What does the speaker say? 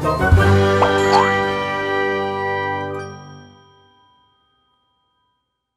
Thank